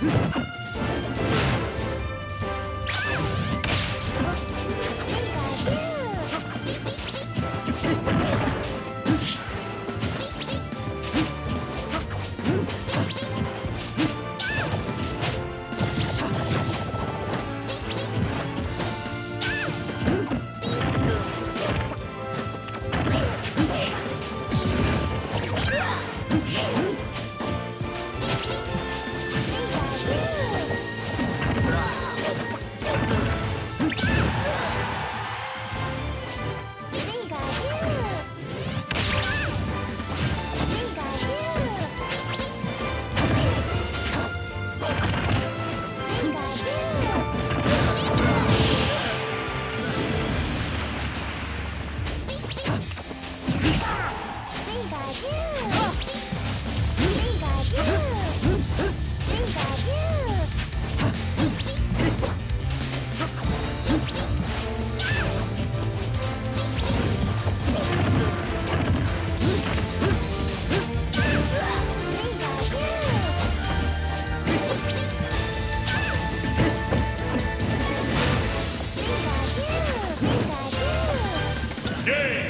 Let's go. Ring Gaju! game.